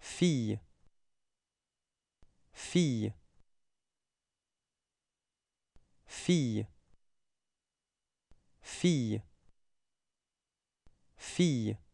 Fi. Fi. Fi. Fi. Fi.